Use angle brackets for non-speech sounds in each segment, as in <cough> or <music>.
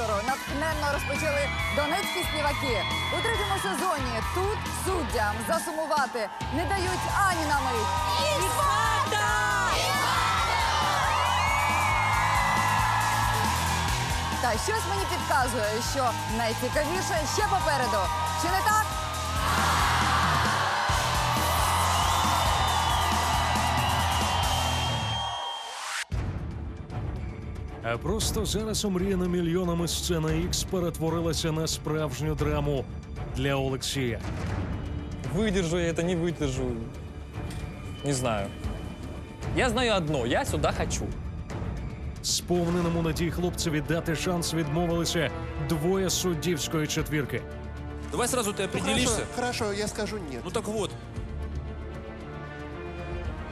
ікс натхненно розпочали донецькі співаки. У третьому сезоні тут суддям засумувати не дають ані на мить. Та щось мені підказує, що найцікавіше ще попереду. Чи не так? А просто зараз омріяна мільйонами сцена X перетворилася на справжню драму для Олексія. Выдержу я это, не выдержу. Не знаю. Я знаю одно, я сюда хочу. Сповненому надій хлопцеві дати шанс відмовилися двоє з суддівської четвірки. Давай сразу ты определишься. Хорошо, хорошо, я скажу нет. Ну так вот.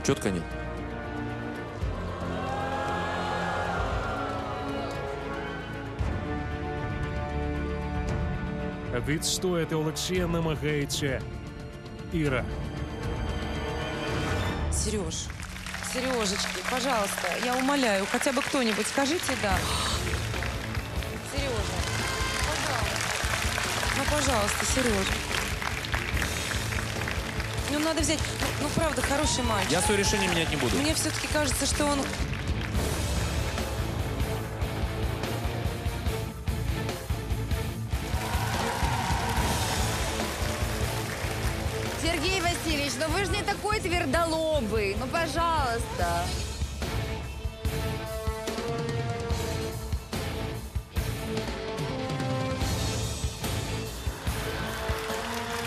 Четко нет. Відстояти Олексія намагається Іра. Сереж, Сережечки, пожалуйста, я умоляю, хотя бы кто-нибудь скажите «да». Сережа, пожалуйста. Ну, пожалуйста, Сережа. Ну, надо взять... Ну, ну, правда, хороший мальчик. Я свое решение менять не буду. Мне все-таки кажется, что он... такой твердолобый. Ну, пожалуйста.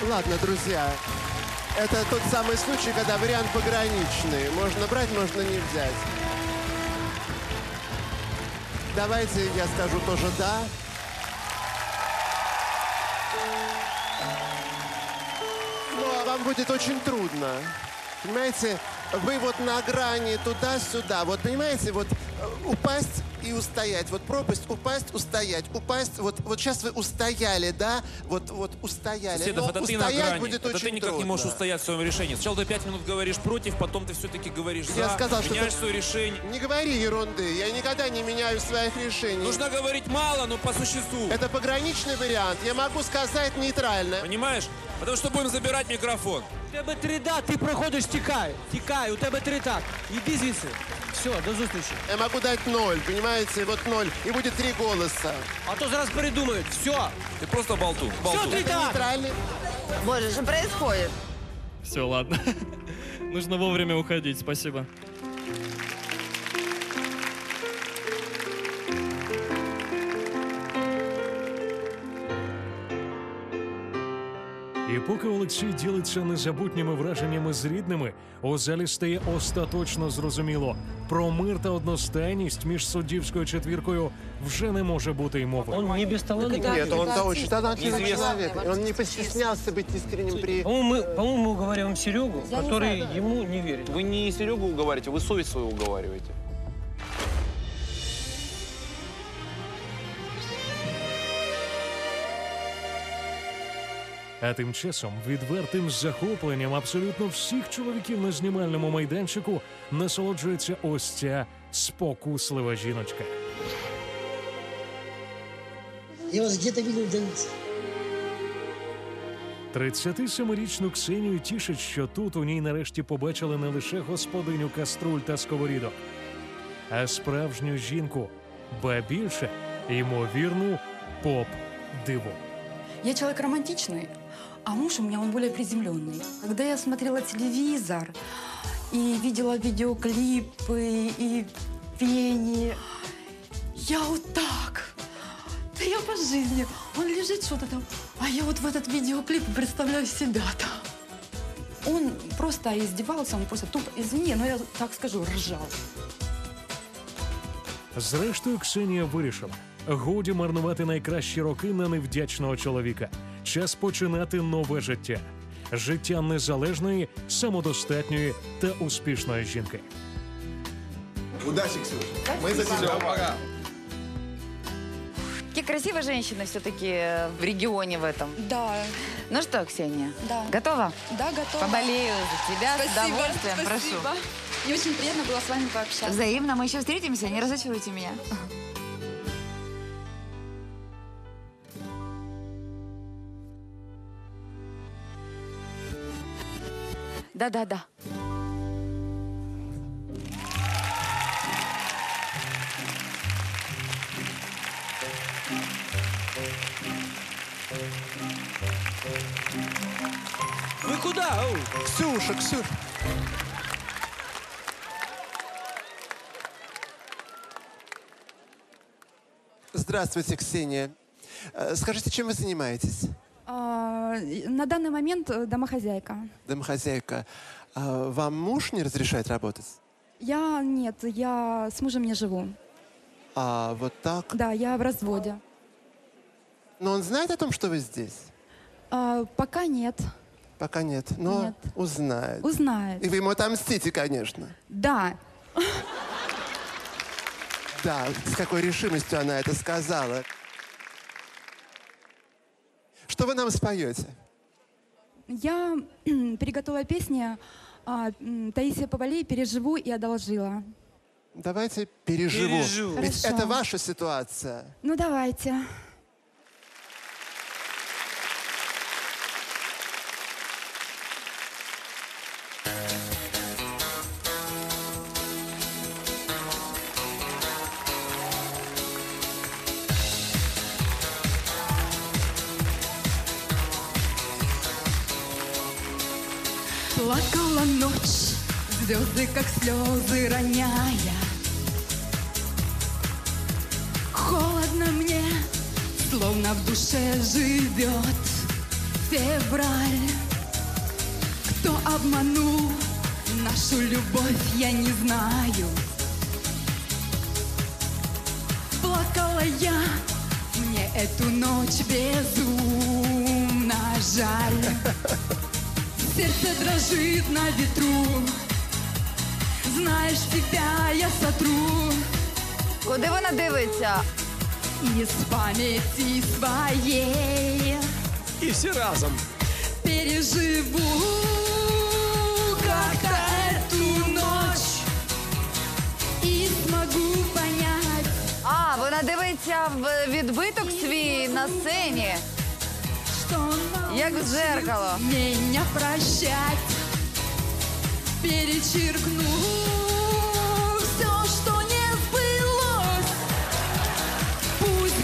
Ладно, друзья, это тот самый случай, когда вариант пограничный. Можно брать, можно не взять. Давайте я скажу тоже «да». Ну, а вам будет очень трудно. Понимаете, вы вот на грани туда-сюда. Вот понимаете, вот э, упасть и устоять. Вот пропасть, упасть, устоять. Упасть, вот, вот сейчас вы устояли, да? Вот, вот устояли. Соседов, Но это ты на устоять грани. будет Это очень ты никак не трудно. можешь устоять в своем решении. Сначала ты пять минут говоришь против, потом ты все-таки говоришь Я за, сказал, что меняешь ты- свое решение. Не говори ерунды. Я никогда не меняю своих решений. Нужно говорить мало, но по существу. Это пограничный вариант. Я могу сказать нейтрально. Понимаешь? Потому что будем забирать микрофон. У тебе три да, ти проходиш, тікай. Тікай, у тебе три так. Іди звідси. Все, до зустрічі. Я могу дать ноль, понимаете? Вот ноль. И будет три голоса. А то зараз передумають. Все. Ты просто болтун. Все, болтун. так. нейтральный. Боже, что происходит? Все, ладно. <laughs> Нужно вовремя уходить, спасибо. І поки Олексій ділиться незабутніми враженнями з рідними, у залі стає остаточно зрозуміло. Про мир та одностайність між суддівською четвіркою вже не може бути й мови. Он не без таланта. Нет, он да, очень талантливый Неизвестно. человек. И Он не постеснялся быть искренним при... По-моему, мы, по-моему, мы уговариваем Серегу, который ему не верит. Вы не Серегу уговариваете, вы совесть свою уговариваете. А тим часом відвертим захопленням абсолютно всіх чоловіків на знімальному майданчику насолоджується ось ця спокуслива жіночка. Я вас где-то видел в 37-річну Ксенію тішить, що тут у ній нарешті побачили не лише господиню каструль та сковорідок, а справжню жінку, ба більше ймовірну поп-диву. Я человек романтичный, а муж у меня он более приземленный. Когда я смотрела телевизор и видела видеоклипы и пение, я вот так. Да я по жизни. Он лежит что-то там, а я вот в этот видеоклип представляю себя там. Он просто издевался, он просто тупо, извини, но я так скажу, ржал. Зрештою, Ксенія вирішила. Годі марнувати найкращі роки на невдячного чоловіка. Час починати нове життя. Життя незалежної, самодостатньої та успішної жінки. Удачи, Ксюша. Мы за тебя. Какие красивые женщины все-таки в регионе в этом. Да, Ну что, Ксения, да. готова? Да, готова. Поболею за тебя с удовольствием, прошу. Мне очень приятно было с вами пообщаться. Взаимно, мы еще встретимся, не разочаруйте меня. Да-да-да. Вы куда? Оу? Ксюша, Ксюша. Здравствуйте, Ксения. Э, Скажите, чем вы занимаетесь? А, на данный момент э, домохозяйка. Домохозяйка. А Вам муж не разрешает работать? Я нет, я с мужем не живу. А вот так? Да, я в разводе. Но он знает о том, что вы здесь? А, пока нет. Пока нет, но Нет. узнает. Узнает. И вы ему отомстите, конечно. Да. Да, с какой решимостью она это сказала. Что вы нам споете? Я приготовила песни а, Таисия Повалей «Переживу и одолжила». Давайте переживу. Переживу. Ведь Хорошо. это ваша ситуация. Ну, давайте. Звезды как слезы роняя. Холодно мне, словно в душе живет февраль. Кто обманул нашу любовь, я не знаю. Плакала я, мне эту ночь безумно жаль. Сердце дрожит на ветру, знаешь, тебя я сотру. Куди вона дивиться? Из памяти своей И все разом. переживу как-то эту ночь и смогу понять, А, вона дивиться в відбиток свій на сцені. что Як в научит зеркало. меня прощать. Перечеркну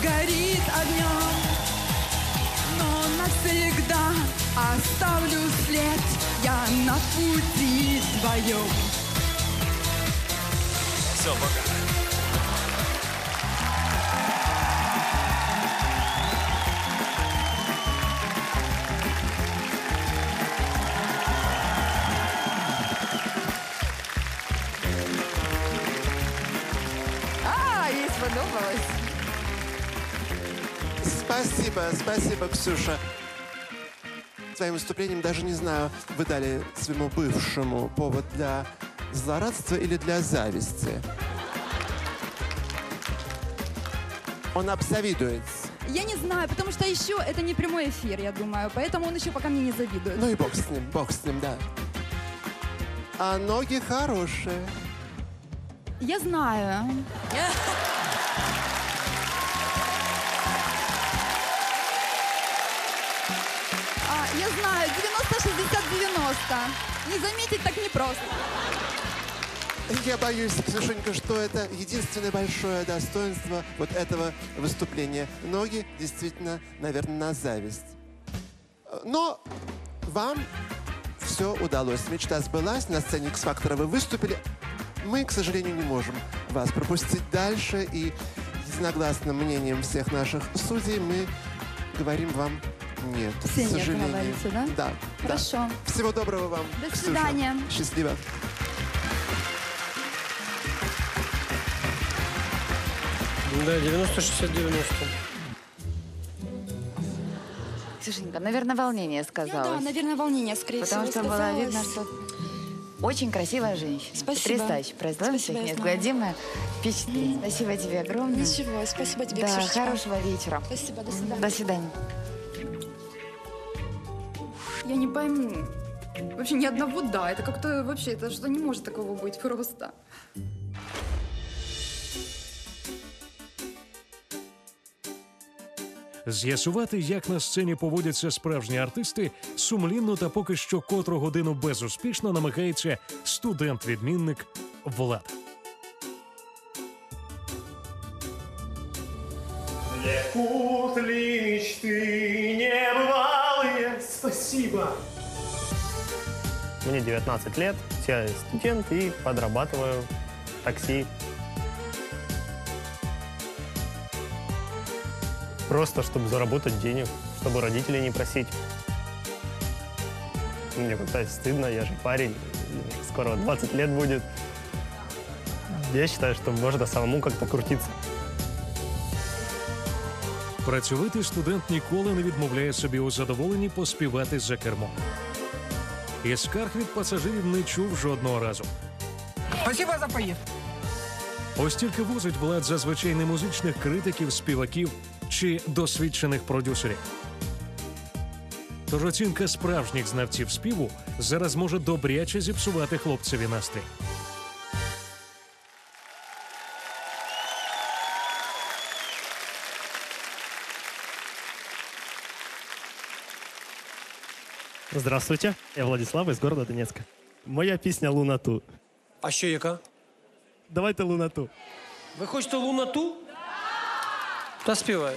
Горит огнем, но навсегда оставлю след я на пути твоем. Все, пока. Спасибо, Ксюша. Своим выступлением даже не знаю, вы дали своему бывшему повод для злорадства или для зависти. Он обзавидует. Я не знаю, потому что еще это не прямой эфир, я думаю, поэтому он еще пока мне не завидует. Ну и бог с ним, бог с ним, да. А ноги хорошие. Я знаю. <laughs> 160-90. Не заметить так непросто. Я боюсь, Ксюшенька, что это единственное большое достоинство вот этого выступления. Ноги действительно, наверное, на зависть. Но вам все удалось. Мечта сбылась, на сцене X-фактора вы выступили. Мы, к сожалению, не можем вас пропустить дальше. И единогласным мнением всех наших судей мы говорим вам нет. Все к нет, сожалению. говорите, да? Да. да. Хорошо. Всего доброго вам. До Ксюша. свидания. Счастливо. Да, 90-60-90. Ксюшенька, наверное, волнение Да, сказалось. наверное, волнение, скорее Потому всего, что было сказалось. видно, что очень красивая женщина. Спасибо. Потрясающе. Произвела всех неизгладимое впечатление. Спасибо тебе огромное. Ничего, спасибо тебе, Да, Ксюшечка. хорошего вечера. Спасибо, до свидания. До свидания. Я не пойму. Вообще ни одного «да». Это как-то вообще, это что не может такого быть просто. З'ясувати, як на сцені поводяться справжні артисти, сумлінно та поки що котру годину безуспішно намагається студент-відмінник Влад. Лекут ли мечты небывалые? Спасибо. Мне 19 лет, я студент и подрабатываю такси. Просто, чтобы заработать денег, чтобы родителей не просить. Мне как-то стыдно, я же парень, скоро 20 лет будет. Я считаю, что можно самому как-то крутиться. Працьовитий студент ніколи не відмовляє собі у задоволенні поспівати за кермом. І скарг від пасажирів не чув жодного разу. Спасибо за поїзд. Ось тільки возить влад зазвичай не музичних критиків, співаків чи досвідчених продюсерів. Тож оцінка справжніх знавців співу зараз може добряче зіпсувати хлопцеві настрій. Здравствуйте, я Владислав из города Донецка. Моя пісня Лунату. А що яка? Давайте Лунату. Ви хочете лунату? Та співай.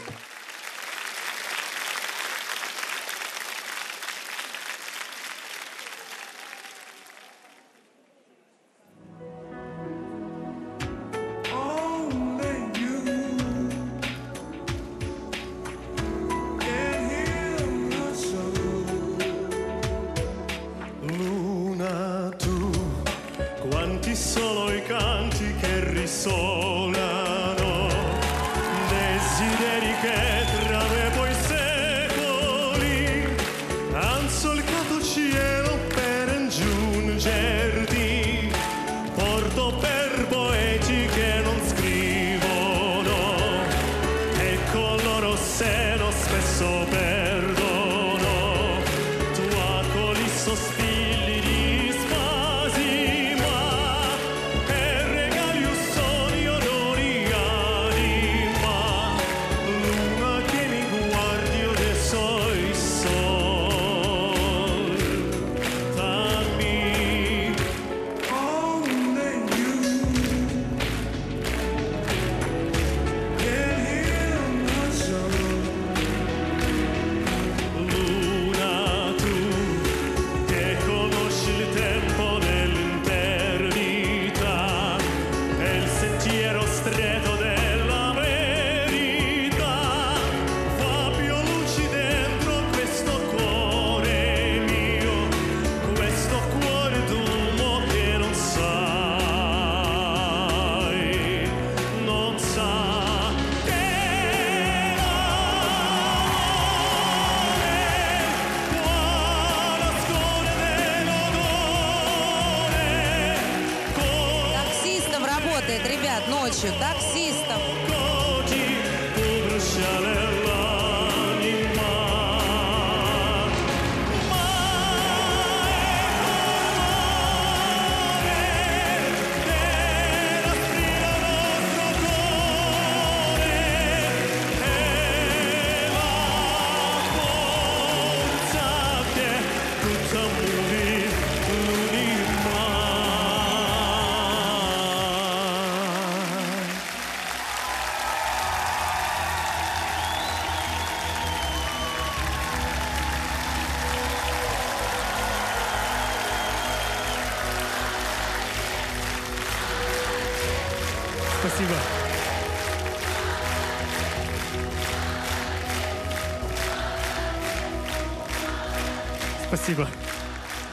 Спасибо.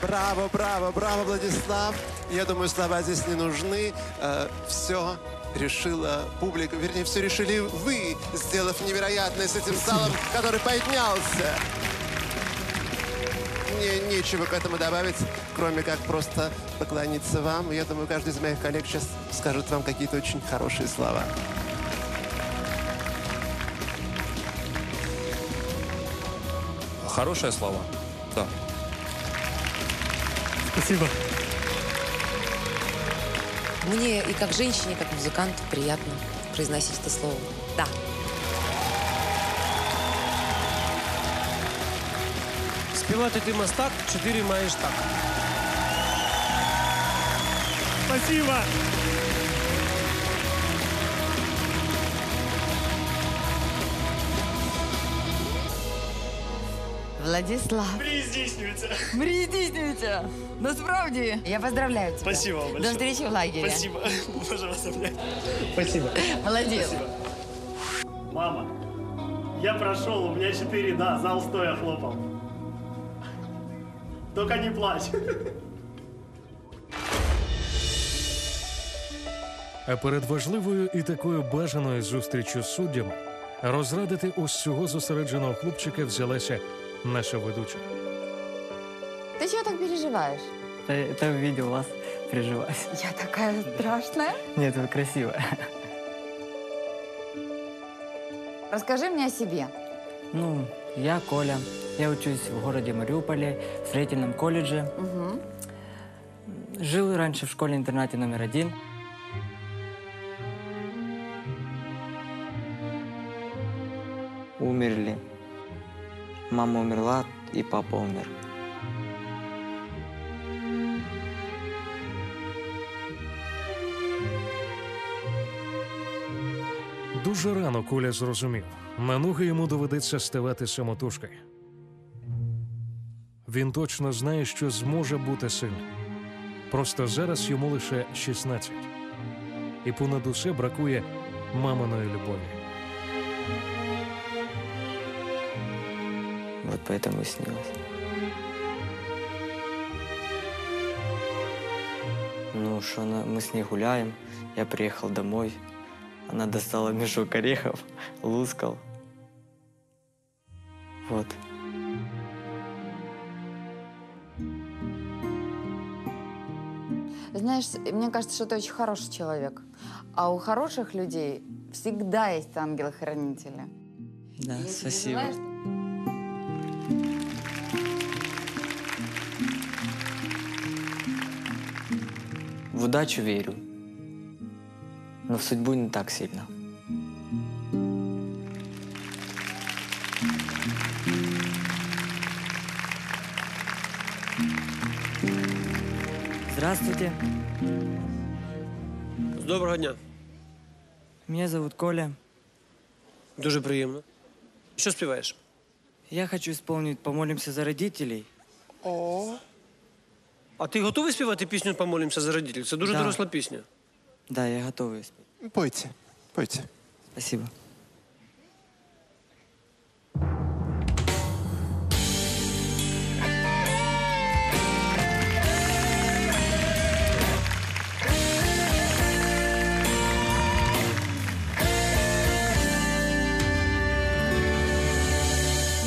Браво, браво, браво, Владислав. Я думаю, слова здесь не нужны. все решила публика, вернее, все решили вы, сделав невероятное с этим залом, <laughs> который поднялся. Мне нечего к этому добавить, кроме как просто поклониться вам. Я думаю, каждый из моих коллег сейчас скажет вам какие-то очень хорошие слова. Хорошие слова. Спасибо. Мне и как женщине, и как музыканту приятно произносить это слово. Да. Співати ты мастак, четыре маєш так. Спасибо. Владислав. Мрії здійснюються. Мрії здійснюються. Насправді. Я поздравляю тебя. Спасибо вам До большое. встречи в лагере. Спасибо. <laughs> Боже вас обнять. Спасибо. Молодец. Спасибо. Мама, я прошел, у меня четыре, да, зал стоя хлопал. Только не плачь. А перед важливою і такою бажаною зустрічю з суддями розрадити ось цього зосередженого хлопчика взялася наша ведуча. Ты чего так переживаешь? Это увидел вас, переживаюсь. Я такая страшная. Нет, вы красивая. Расскажи мне о себе. Ну, я Коля. Я учусь в городе Мариуполе, в строительном колледже. Мгм. Жил раньше в школе-интернате номер один. Умерли. Мама умерла, и папа умер. Дуже рано Коля зрозумів, на ноги йому доведеться ставати самотужки. Він точно знає, що зможе бути сильним. Просто зараз йому лише 16. І понад усе бракує маминої любові. Поэтому и снилось. Ну, что она, мы с ней гуляем, я приехал домой, она достала мешок орехов, <laughs> лускал. Вот. Знаешь, мне кажется, что ты очень хороший человек. А у хороших людей всегда есть ангелы-хранители. Да, Если спасибо. желаешь, В удачу верю, но в судьбу не так сильно. Здравствуйте. Доброго дня. Меня зовут Коля. Дуже приємно. Що співаєш? Я хочу исполнить «Помолимся за родителей». О. А ти готовий співати пісню Помолимося за родителів? Це дуже Да. доросла пісня. Да, я готовый. Пойте, пойте. Спасибо.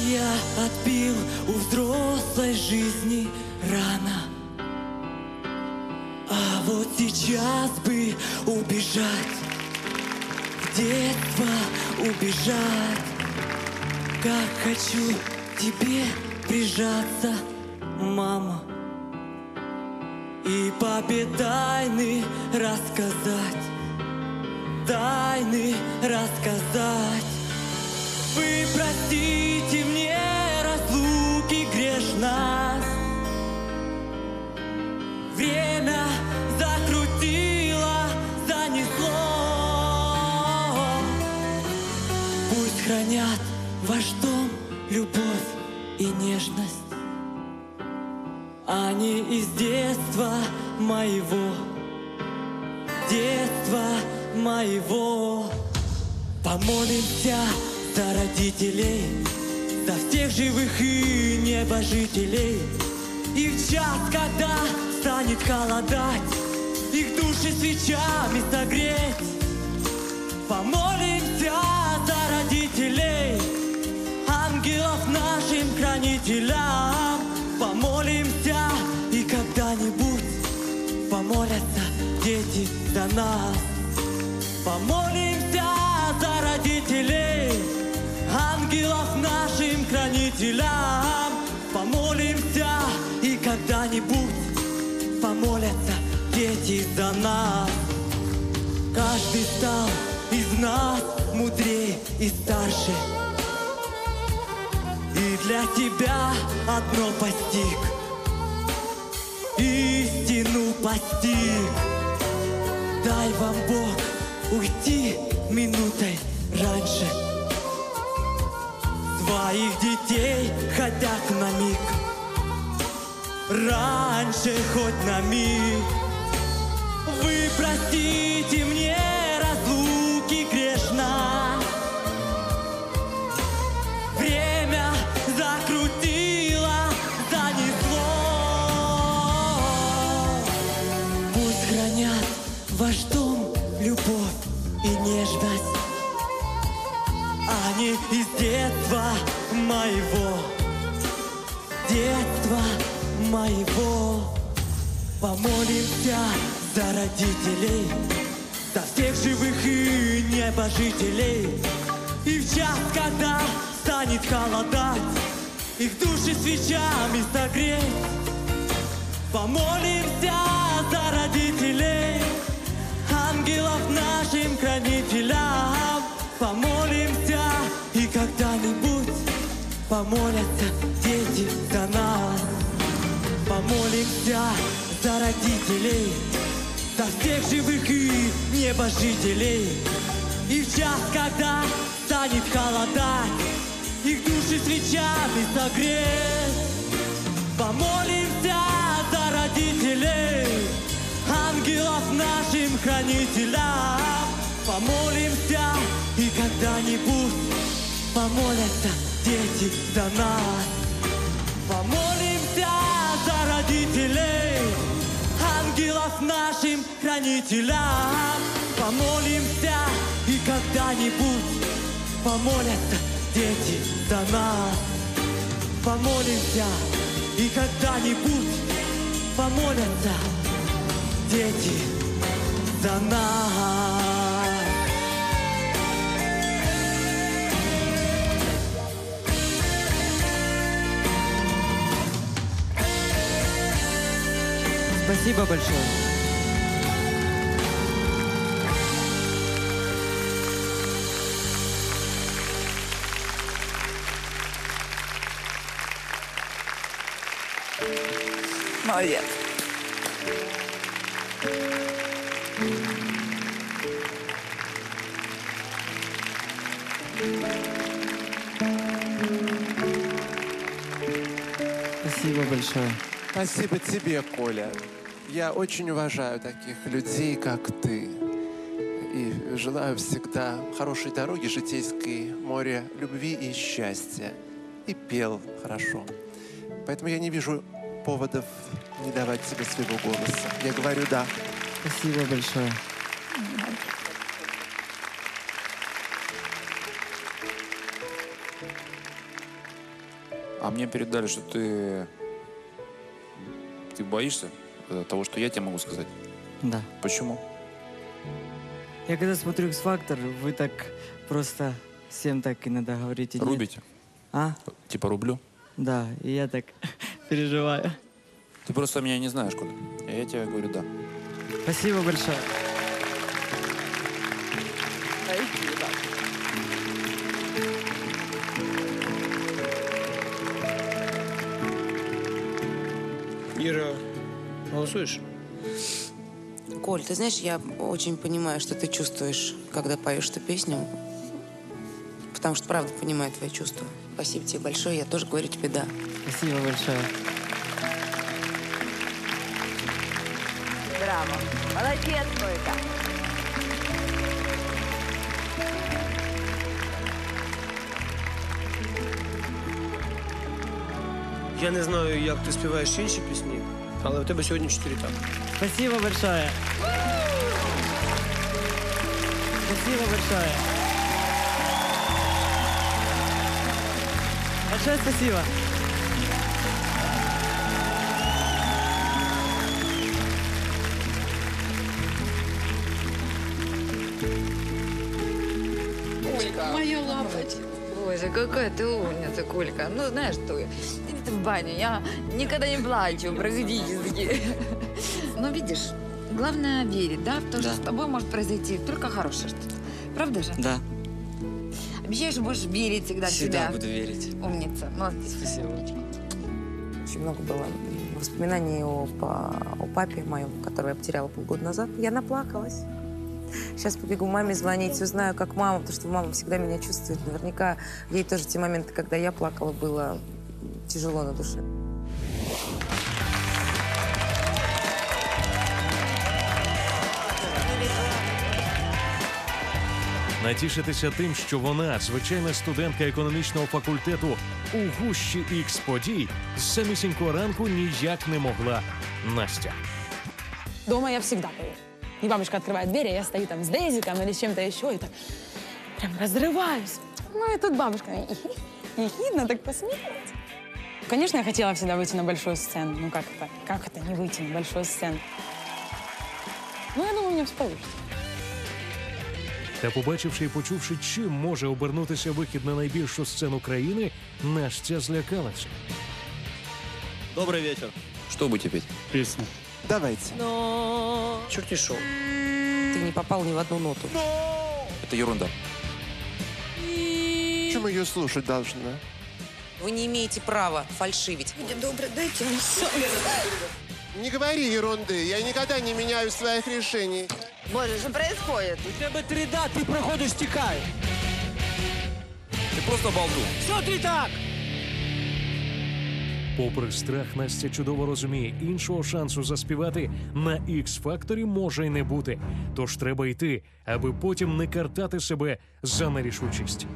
Я отбил у взрослой жизни рано вот сейчас бы убежать. В детство убежать. Как хочу тебе прижаться, мама. И папе тайны рассказать. Тайны рассказать. Вы простите мне разлуки грешна Время хранят ваш дом любовь и нежность Они из детства моего Детства моего Помолимся за родителей, за всех живых и небожителей. И в час, когда станет холодать, их души свечами согреть. Помолимся нашим хранителям. Помолимся, и когда-нибудь помолятся дети за нас. Помолимся за родителей, ангелов нашим хранителям. Помолимся, и когда-нибудь помолятся дети за нас. Каждый стал из нас мудрее и старше. Для тебя одно постиг. Истину постиг. Дай вам Бог уйти минутой раньше. Своих детей хотят на миг. Раньше хоть на миг Помолимся за родителей За всех живых и небожителей. И в час, когда станет холодать Их души свечами согреть. Помолимся за родителей Ангелов нашим хранителям. Помолимся и когда-нибудь Помолятся дети за нас. Помолимся за родителей За всех живых и небожителей. И в час, когда станет холодать Их души свечами согреть Помолимся за родителей Ангелов нашим хранителям. Помолимся и когда-нибудь Помолятся дети за нас Ангелов нашим хранителям. Помолимся и когда-нибудь Помолятся дети за нас. Помолимся и когда-нибудь Помолятся дети за нас Спасибо большое. Молодец. Спасибо большое. Спасибо тебе, Коля. Я очень уважаю таких людей, как ты. И желаю всегда хорошей дороги житейской, море любви и счастья. И пел хорошо. Поэтому я не вижу поводов не давать тебе своего голоса. Я говорю «да». Спасибо большое. А мне передали, что ты... Ты боишься того, что я тебе могу сказать? Да. Почему? Я когда смотрю X-Factor, вы так просто всем так иногда говорите. нет. Рубите? А? Типа рублю? Да, и я так <laughs> переживаю. Ты просто меня не знаешь, Коля. А я тебе говорю «да». Спасибо большое. Ира, голосуешь? Коль, ты знаешь, я очень понимаю, что ты чувствуешь, когда поешь эту песню. Потому что правда понимаю твои чувства. Спасибо тебе большое. Я тоже говорю тебе «да». Спасибо большое. Браво. Молодец, Койка. Я не знаю, як ти співаєш інші пісні, але у тебе сьогодні чотири так. Спасибо большое. Спасибо большое. Большое спасибо. Моя лапочка. Боже, какая ты умница, Колька. Ну, знаешь что, иди ты в баню. Я никогда не плачу практически. <laughs> Но видишь, главное верить, да, в то, что Да. с тобой может произойти только хорошее что-то. Правда же? Да. Обещаешь, что будешь верить всегда в Всегда себя. буду верить. Умница, молодец. Спасибо. Очень много было воспоминаний о, о папе моем, которого я потеряла полгода назад. Я наплакалась. Сейчас побегу маме звонить, узнаю, как мама, потому что мама всегда меня чувствует. Наверняка ей тоже те моменты, когда я плакала, было тяжело на душе. Натішитися тим, що вона, звичайна студентка економічного факультету, у гущі ікс подій з самісінького ранку ніяк не могла Настя. Дома я всегда пою. И бабушка открывает дверь, а я стою там с Дейзиком или с чем-то еще, и так прям разрываюсь. Ну и тут бабушка ехидно так посмеялась. Конечно, я хотела всегда выйти на большую сцену. Ну как это? Как это не выйти на большую сцену? Ну, я думаю, у меня все получится. Та, побачивши і почувши, чим може обернутися вихід на найбільшу сцену країни, Настя злякалася. Добрый вечер. Что будете петь? Песня. Давайте. Но... Черти шоу. Ты не попал ни в одну ноту. Это ерунда. Почему ее слушать должна? Вы не имеете права фальшивить. Будьте добры, дайте мне Не говори ерунды. Я никогда не меняю своих решений. Боже, что происходит? У тебе три да, ти проходиш тікай. Ты просто болтун. Все ти так? Попри страх, Настя чудово розуміє, іншого шансу заспівати на x факторі може й не бути. Тож треба йти, аби потім не картати себе за нерішучість.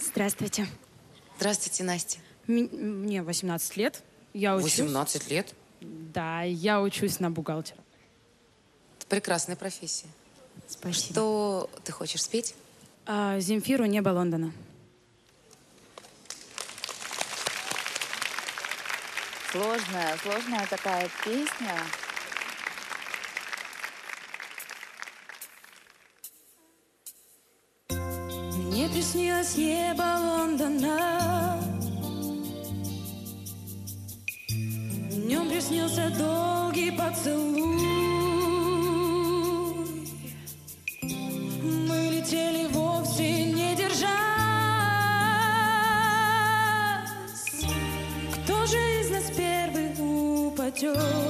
Здравствуйте. Здравствуйте, Настя. Ми- Мне 18 лет. Я учусь. 18 лет. Да, я учусь на бухгалтера. Прекрасная профессия. Спасибо. Что ты хочешь спеть? А, Земфиру «Небо Лондона». Сложная, сложная такая песня. Мне приснилось небо Лондона В нем приснился долгий поцелуй true.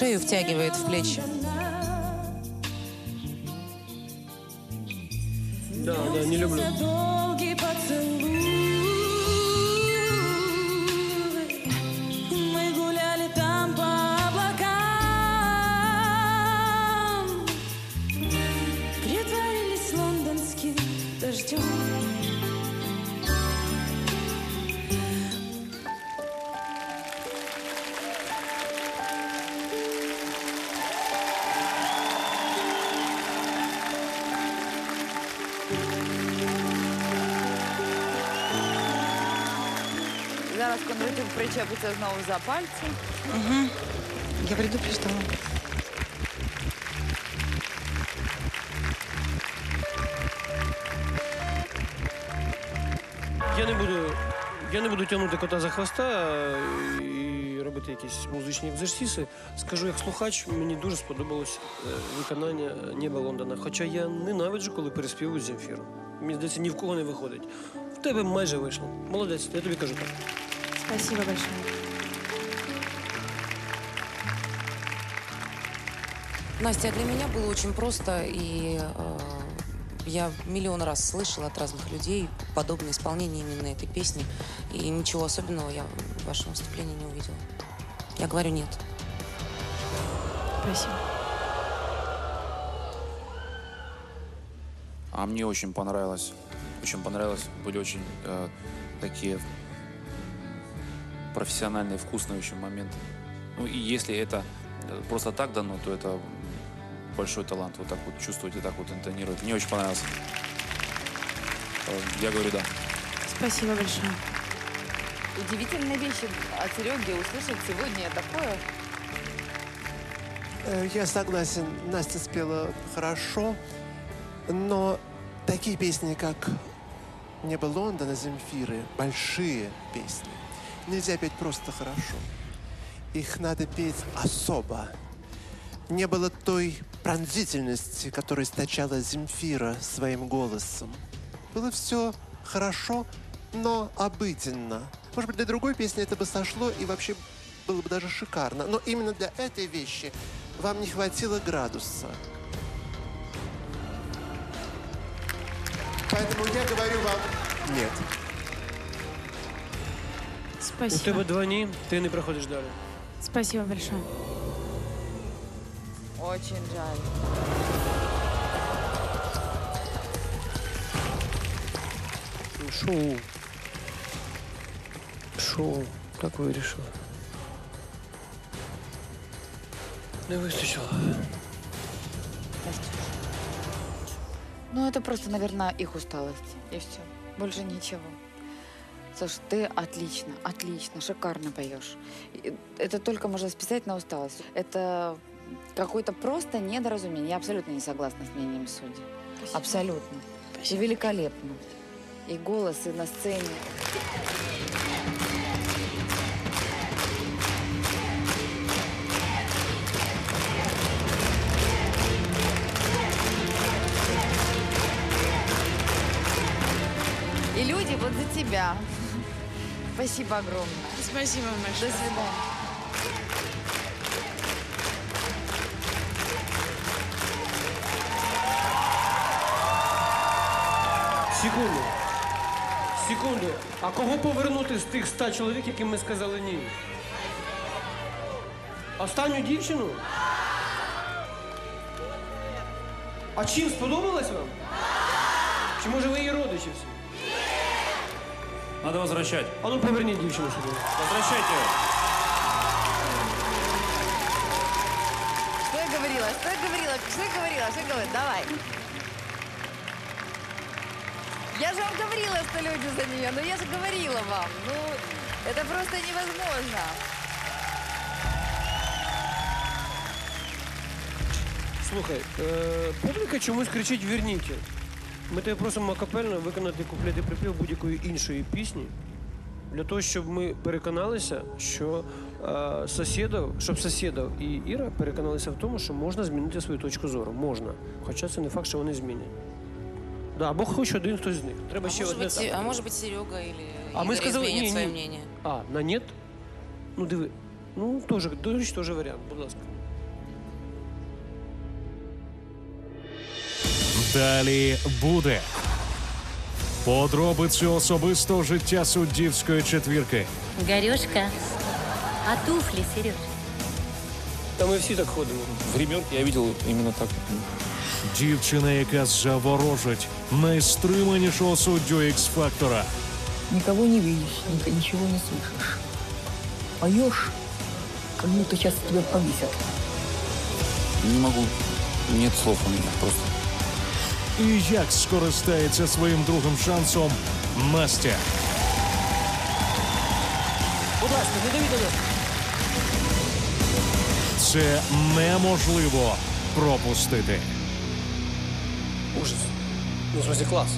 Шею, втягивает в плечи. Зараз Кондратюк причепиться знову за пальці. Угу. Я предупреждала. Я не буду. Я не буду тягнути кота за хвоста е, і робити якісь музичні екзерсиси. Скажу, як слухач, мені дуже сподобалось е, виконання Неба Лондона. Хоча я ненавиджу, коли переспівую Земфіру. Мені здається, ні в кого не виходить. В тебе майже вийшло. Молодець, я тобі кажу так. Спасибо большое. Настя, а для меня было очень просто и э, Я миллион раз слышала от разных людей подобное исполнение именно этой песни. И ничего особенного я в вашем выступлении не увидела. Я говорю нет. Спасибо. А мне очень понравилось. Очень понравилось. Были очень э, такие профессиональные, вкусные очень моменты. Ну и если это э, просто так дано, то это большой талант. Вот так вот чувствовать и так вот интонировать. Мне очень понравилось. Э, Я говорю да. Спасибо большое. Удивительные вещи от Сереги услышать сегодня такое. Э, Я согласен, Настя спела хорошо, но такие песни, как «Небо Лондона», «Земфиры», большие песни, нельзя петь просто хорошо. Их надо петь особо. Не было той пронзительности, которую источала Земфира своим голосом. Было все хорошо, но обыденно. Может быть, для другой песни это бы сошло и вообще было бы даже шикарно. Но именно для этой вещи вам не хватило градуса. Поэтому я говорю вам нет. У Спасибо. тебе два ні, ти не проходиш далі. Спасибо большое. Очень жаль. Ну, Шоу. Шоу. Так вирішили. Не вистачило. Ну, это просто, наверное, их усталость. И все. Больше ничего. Слушай, ты отлично, отлично, шикарно поешь. Это только можно списать на усталость. Это какое-то просто недоразумение. Я абсолютно не согласна с мнением судей. Абсолютно. И великолепно. И голос, и на сцене. И люди вот за тебя. Спасибо огромное. Спасибо большое. До свидания. Секунду. Секунду. А кого повернути з тих ста чоловік, яким ми сказали ні? Останню дівчину? А чим сподобалось вам? Чи може ви її родичі всі? Надо возвращать. А ну поверніть дівчину сюди. Возвращайте ее. Что я говорила? Что я говорила? Что я говорила? Что я говорила? Давай. Я же вам говорила, что люди за нее. Ну, я же говорила вам. Ну, это просто невозможно. Слухай, е, публіка чомусь кричить «Верніть». Ми тебе просимо акапельно виконати куплет і припів будь-якої іншої пісні. Для того, щоб ми переконалися, що е, сусідів, щоб сусідів і Іра переконалися в тому, що можна змінити свою точку зору. Можна. Хоча це не факт, що вони змінять. Да, або хоч один хтось з них. Треба А ще одне быть, так. А может быть, Серега или А ми Игорь сказали изменит ні, свое ні. мнение? А, на нет? Ну диви. Ну, теж, до речі, теж варіант, будь ласка. Далі буде подробиці особистого життя суддівської четвірки. Горюшка, а туфли, Сереж? Та ми всі так ходимо. В гримерке я видел именно так. Дівчина, яка заворожить найстриманішого суддю X-фактора. Никого не видишь, ник- ничего не слышишь. Поешь, как будто сейчас тебя повесят. Не могу. Нет слов у меня просто. І як скористається своїм другим шансом Настя. Будь ласка, не дивіться нас. Це неможливо пропустити. Ужас. Ну, в смысле, клас.